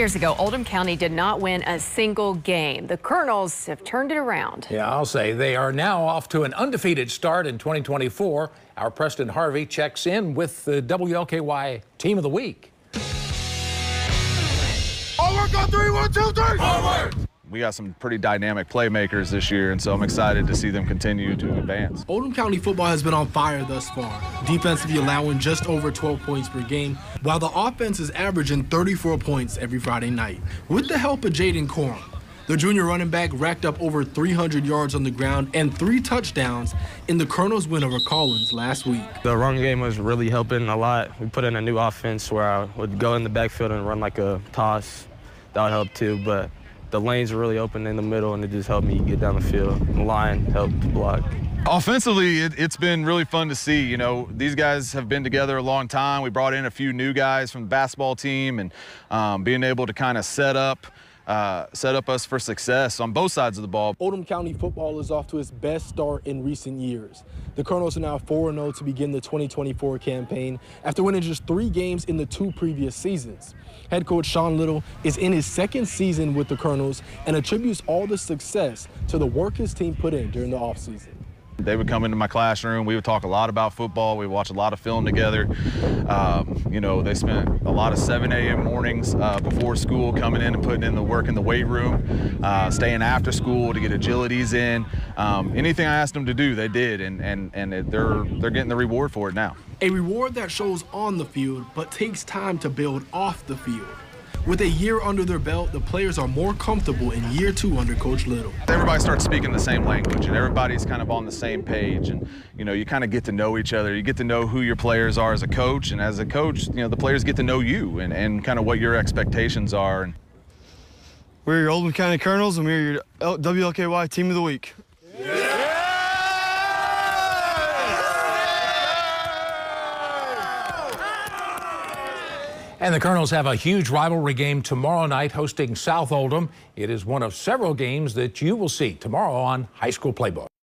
years ago, Oldham County did not win a single game. The Colonels have turned it around. Yeah, I'll say they are now off to an undefeated start in 2024. Our Preston Harvey checks in with the WLKY Team of the Week. All work on three, one, two, three. Forward. We got some pretty dynamic playmakers this year, and so I'm excited to see them continue to advance. Oldham County football has been on fire thus far, defensively allowing just over 12 points per game, while the offense is averaging 34 points every Friday night. With the help of Jaden Corum, the junior running back racked up over 300 yards on the ground and three touchdowns in the Colonels' win over Collins last week. The run game was really helping a lot. We put in a new offense where I would go in the backfield and run like a toss. That would help too, but the lanes were really open in the middle, and it just helped me get down the field. The line helped block. Offensively, it, has been really fun to see. You know, these guys have been together a long time. We brought in a few new guys from the basketball team, and um, being able to kind of set up uh, set up us for success on both sides of the ball. Oldham County football is off to its best start in recent years. The Colonels are now 4-0 to begin the 2024 campaign after winning just three games in the two previous seasons. Head coach Sean Little is in his second season with the Colonels and attributes all the success to the work his team put in during the offseason. They would come into my classroom. We would talk a lot about football. We would watch a lot of film together. Um, you know, they spent a lot of 7 a.m. mornings uh, before school coming in and putting in the work in the weight room, uh, staying after school to get agilities in. Um, anything I asked them to do, they did, and, and, and they're, they're getting the reward for it now. A reward that shows on the field, but takes time to build off the field. With a year under their belt, the players are more comfortable in year two under Coach Little. Everybody starts speaking the same language and everybody's kind of on the same page and you know, you kind of get to know each other. You get to know who your players are as a coach and as a coach, you know, the players get to know you and, and kind of what your expectations are. We're your Oldham County Colonels and we're your WLKY Team of the Week. And the Colonels have a huge rivalry game tomorrow night hosting South Oldham. It is one of several games that you will see tomorrow on High School Playbook.